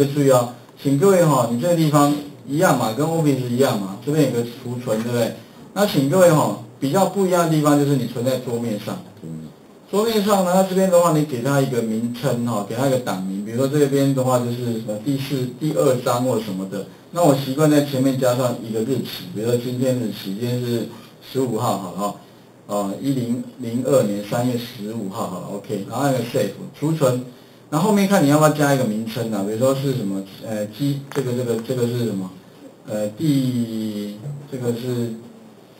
就注意哦，请各位哈，你这个地方一样嘛，跟 Office 一样嘛，这边有个储存，对不对？那请各位哈，比较不一样的地方就是你存在桌面上。桌面上呢，它这边的话，你给它一个名称哈，给它一个档名，比如说这边的话就是什么第四、第二章或什么的。那我习惯在前面加上一个日期，比如说今天的时间是十五号，好了哈，哦，一零零二年三月十五号，好了，OK，然后那个 save 储存，那后面看你要不要加一个名称啊，比如说是什么，呃，基这个这个这个是什么，呃，第这个是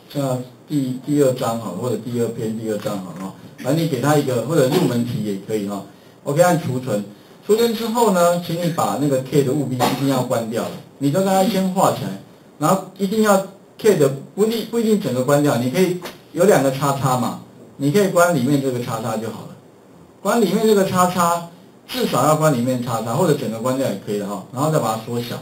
像第第二章哈，或者第二篇第二章好哈。反正你给他一个或者入门题也可以哈，OK 按储存，储存之后呢，请你把那个 K 的务必一定要关掉了，你都让它先画起来，然后一定要 K 的不一不一定整个关掉，你可以有两个叉叉嘛，你可以关里面这个叉叉就好了，关里面这个叉叉至少要关里面叉叉或者整个关掉也可以的哈，然后再把它缩小，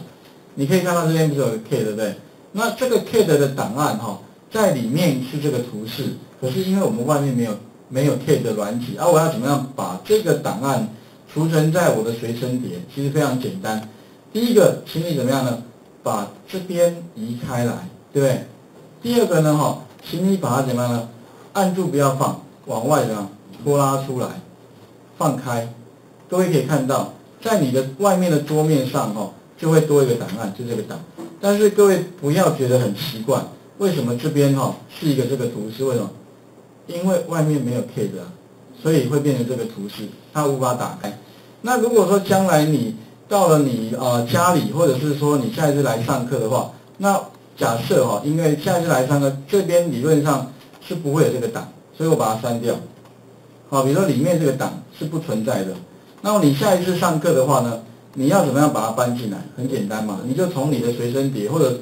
你可以看到这边不是有个 K 对不对？那这个 K 的档案哈，在里面是这个图示，可是因为我们外面没有。没有 K 的软体，啊，我要怎么样把这个档案储存在我的随身碟？其实非常简单。第一个，请你怎么样呢？把这边移开来，对不对？第二个呢，哈，请你把它怎么样呢？按住不要放，往外的拖拉出来，放开。各位可以看到，在你的外面的桌面上，哈，就会多一个档案，就这个档。但是各位不要觉得很奇怪，为什么这边哈是一个这个图示？为什么？因为外面没有 K 的，所以会变成这个图示，它无法打开。那如果说将来你到了你呃家里，或者是说你下一次来上课的话，那假设哈，因为下一次来上课这边理论上是不会有这个档，所以我把它删掉。好，比如说里面这个档是不存在的。那么你下一次上课的话呢，你要怎么样把它搬进来？很简单嘛，你就从你的随身碟或者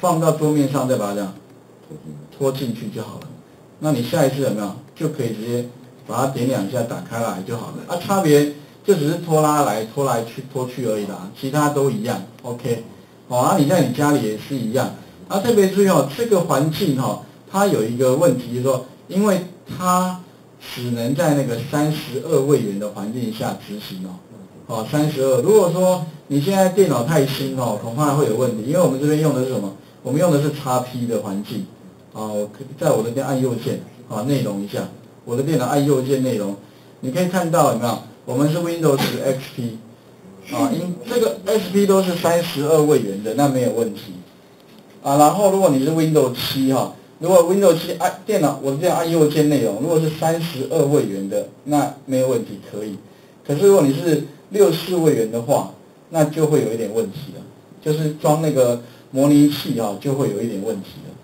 放到桌面上，再把它这样拖进去就好了。那你下一次怎么样就可以直接把它点两下打开来就好了啊？差别就只是拖拉来拖来去拖去而已啦，其他都一样。OK，好啊，你在你家里也是一样。啊，特别注意哦，这个环境哈，它有一个问题，就是说，因为它只能在那个三十二位元的环境下执行哦。哦，三十二。如果说你现在电脑太新哦，恐怕会有问题，因为我们这边用的是什么？我们用的是 XP 的环境。哦，我可在我的电按右键啊，内容一下，我的电脑按右键内容，你可以看到有没有？我们是 Windows XP，啊，因这个 XP 都是三十二位元的，那没有问题。啊，然后如果你是 Windows 七哈，如果 Windows 七按电脑，我这样按右键内容，如果是三十二位元的，那没有问题，可以。可是如果你是六四位元的话，那就会有一点问题了，就是装那个模拟器啊，就会有一点问题了。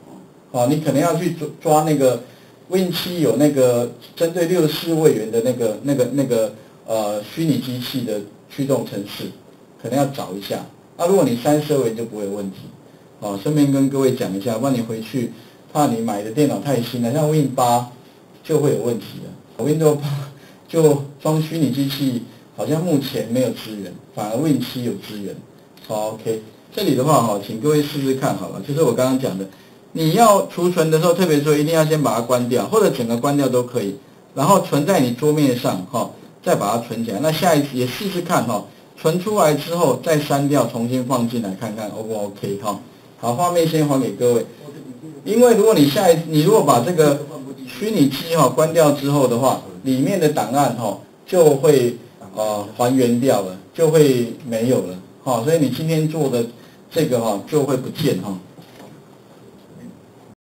哦，你可能要去抓抓那个 Win7 有那个针对六十四位元的那个那个那个呃虚拟机器的驱动程式，可能要找一下。啊，如果你三十二位就不会有问题。哦，顺便跟各位讲一下，不然你回去怕你买的电脑太新了，像 Win8 就会有问题了。Windows 八就装虚拟机器，好像目前没有支援，反而 Win7 有支援。好，OK，这里的话哈，请各位试试看好了，就是我刚刚讲的。你要储存的时候，特别说，一定要先把它关掉，或者整个关掉都可以。然后存在你桌面上，哈，再把它存起来。那下一次也试试看，哈，存出来之后再删掉，重新放进来看看，O 不 OK？哈，好，画面先还给各位。因为如果你下一次，你如果把这个虚拟机哈关掉之后的话，里面的档案哈就会呃还原掉了，就会没有了，哈，所以你今天做的这个哈就会不见哈。